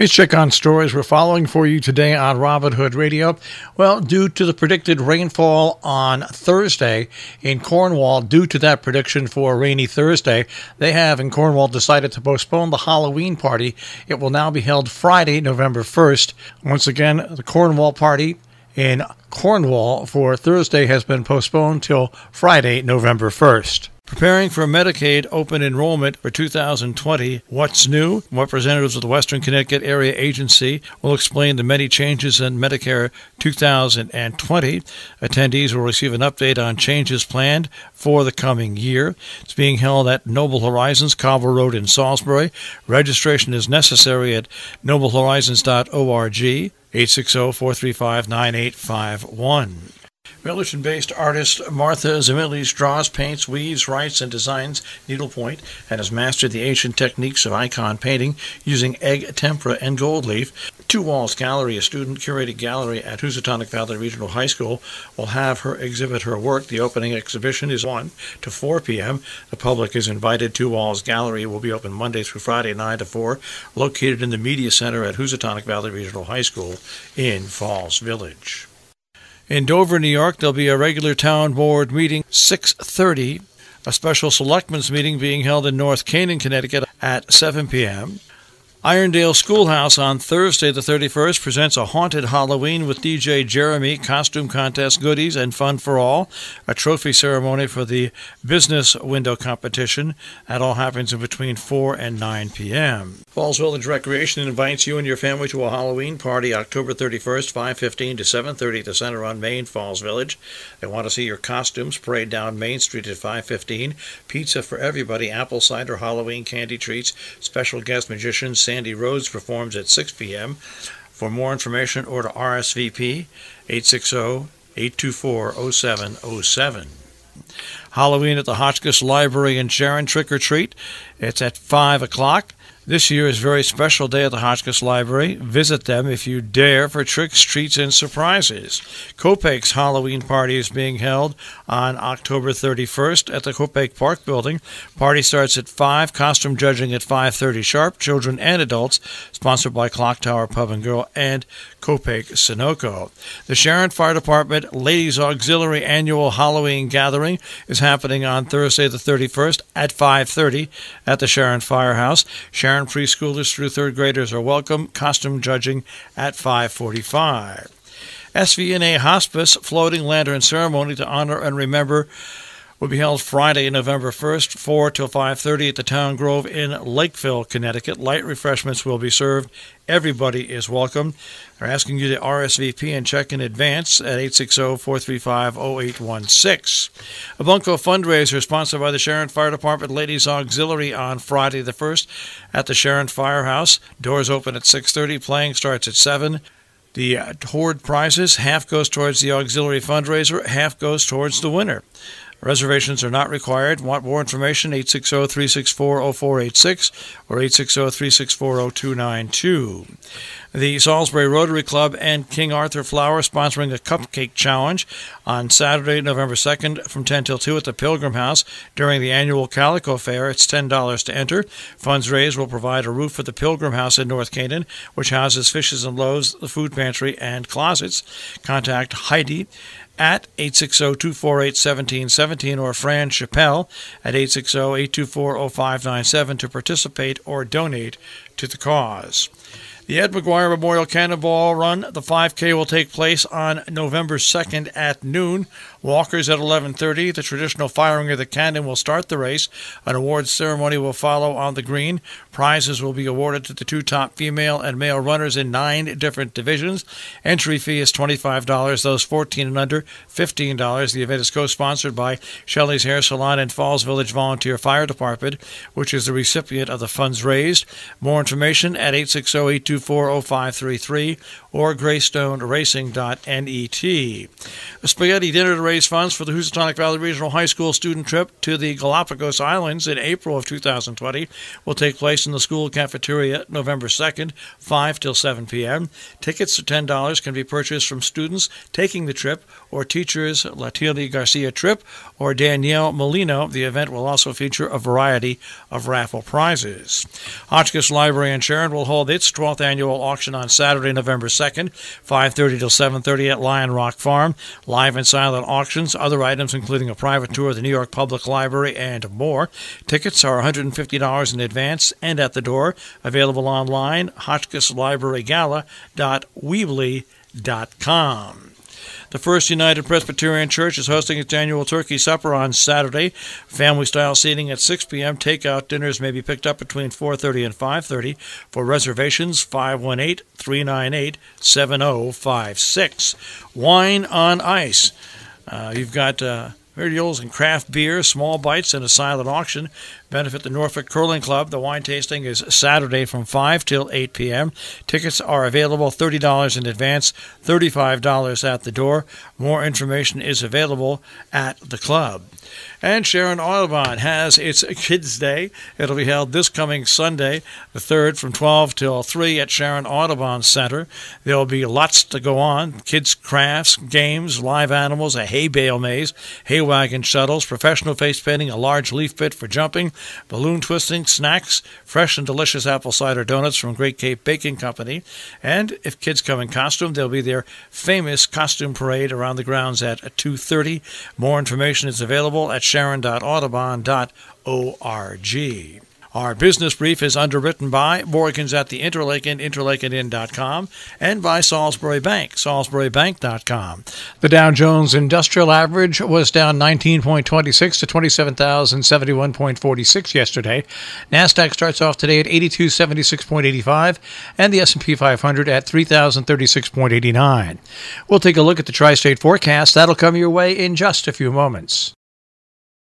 Here's check on stories we're following for you today on Robin Hood Radio. Well, due to the predicted rainfall on Thursday in Cornwall, due to that prediction for a rainy Thursday, they have in Cornwall decided to postpone the Halloween party. It will now be held Friday, November 1st. Once again, the Cornwall party in Cornwall for Thursday has been postponed till Friday, November 1st. Preparing for Medicaid open enrollment for 2020. What's new? Representatives of the Western Connecticut Area Agency will explain the many changes in Medicare 2020. Attendees will receive an update on changes planned for the coming year. It's being held at Noble Horizons, Cobble Road in Salisbury. Registration is necessary at noblehorizons.org. 860 435 9851. Millerton based artist Martha Zamilis draws, paints, weaves, writes, and designs needlepoint and has mastered the ancient techniques of icon painting using egg tempera and gold leaf. Two Walls Gallery, a student curated gallery at Housatonic Valley Regional High School, will have her exhibit her work. The opening exhibition is 1 to 4 p.m. The public is invited. Two Walls Gallery will be open Monday through Friday, 9 to 4, located in the Media Center at Housatonic Valley Regional High School in Falls Village. In Dover, New York, there'll be a regular town board meeting 6:30, a special selectmen's meeting being held in North Canaan, Connecticut at 7 p.m. Irondale Schoolhouse on Thursday the 31st presents a haunted Halloween with DJ Jeremy, costume contest goodies, and fun for all. A trophy ceremony for the business window competition. That all happens in between 4 and 9 p.m. Falls Village Recreation invites you and your family to a Halloween party October 31st, 5:15 to 7:30 at the Center on Main, Falls Village. They want to see your costumes. Parade down Main Street at 5:15. Pizza for everybody. Apple cider, Halloween candy treats. Special guest magicians. Sandy Rhodes performs at 6 p.m. For more information, order RSVP 860 824 0707. Halloween at the Hotchkiss Library in Sharon Trick or Treat. It's at 5 o'clock. This year is a very special day at the Hotchkiss Library. Visit them if you dare for tricks, treats, and surprises. Copake's Halloween party is being held on October 31st at the Copake Park building. Party starts at 5, costume judging at 5:30 sharp, children and adults, sponsored by Clock Tower Pub and Grill and Copake Sunoco. The Sharon Fire Department Ladies Auxiliary Annual Halloween Gathering is happening on Thursday the 31st at 5:30 at the Sharon Firehouse. Sharon preschoolers through third graders are welcome. Costume judging at 5:45. SVNA Hospice Floating Lantern Ceremony to honor and remember will be held Friday, November 1st, 4 till 5:30 at the Town Grove in Lakeville, Connecticut. Light refreshments will be served. Everybody is welcome. They're asking you to RSVP and check in advance at 860-435-0816. A Bunko fundraiser sponsored by the Sharon Fire Department Ladies Auxiliary on Friday the 1st at the Sharon Firehouse. Doors open at 6:30. Playing starts at 7. The uh, hoard prizes, half goes towards the auxiliary fundraiser, half goes towards the winner. Reservations are not required. Want more information? 860 364 0486 or 860 364 0292. The Salisbury Rotary Club and King Arthur Flour sponsoring a cupcake challenge on Saturday, November 2nd from 10 till 2 at the Pilgrim House during the annual Calico Fair. It's $10 to enter. Funds raised will provide a roof for the Pilgrim House in North Canaan, which houses Fishes and Loaves, the food pantry, and closets. Contact Heidi at 860-248-1717 or Fran Chappelle at 860-824-0597 to participate or donate to the cause. The Ed McGuire Memorial Cannonball Run, the 5K will take place on November 2nd at noon. Walkers at 11:30. The traditional firing of the cannon will start the race. An awards ceremony will follow on the green. Prizes will be awarded to the two top female and male runners in nine different divisions. Entry fee is $25. Those 14 and under, $15. The event is co-sponsored by Shelley's Hair Salon and Falls Village Volunteer Fire Department, which is the recipient of the funds raised. More information at 860-824-0533 or greystoneracing.net. A spaghetti dinner to raise funds for the Housatonic Valley Regional High School student trip to the Galapagos Islands in April of 2020 will take place in the school cafeteria November 2nd, 5 till 7 p.m. Tickets of $10 can be purchased from students taking the trip or teachers Latilia Garcia Tripp or Danielle Molino. The event will also feature a variety of raffle prizes. Hotchkiss Library in Sharon will hold its 12th annual auction on Saturday, November 2nd, 5.30 till 7.30 at Lion Rock Farm. Live and silent auctions, other items including a private tour of the New York Public Library, and more. Tickets are $150 in advance and at the door. Available online, hotchkisslibrarygala.weebly.com. The First United Presbyterian Church is hosting its annual turkey supper on Saturday. Family style seating at 6 p.m. Takeout dinners may be picked up between 4:30 and 5:30. For reservations, 518-398-7056. Wine on ice. Uh, you've got uh, Mirioles and craft beer, small bites, and a silent auction. Benefit the Norfolk Curling Club. The wine tasting is Saturday from 5 till 8 p.m. Tickets are available $30 in advance, $35 at the door. More information is available at the club. And Sharon Audubon has its Kids Day. It'll be held this coming Sunday, the 3rd, from 12 till 3 at Sharon Audubon Center. There'll be lots to go on kids' crafts, games, live animals, a hay bale maze, hay wagon shuttles, professional face painting, a large leaf pit for jumping, balloon twisting, snacks, fresh and delicious apple cider donuts from Great Cape Baking Company. And if kids come in costume, there'll be their famous costume parade around the grounds at 2.30. More information is available at sharon.audubon.org. Our business brief is underwritten by Morgan's at the Interlaken, interlakenin.com, and by Salisbury Bank, salisburybank.com. The Dow Jones Industrial Average was down 19.26 to 27,071.46 yesterday. Nasdaq starts off today at 8276.85, and the S&P 500 at 3036.89. We'll take a look at the tri-state forecast. That'll come your way in just a few moments.